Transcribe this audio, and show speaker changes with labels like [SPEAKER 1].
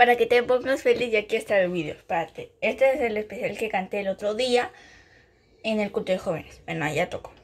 [SPEAKER 1] para que te pongas feliz y aquí está el vídeo. Espérate. Este es el especial que canté el otro día en el culto de jóvenes. Bueno, ya tocó.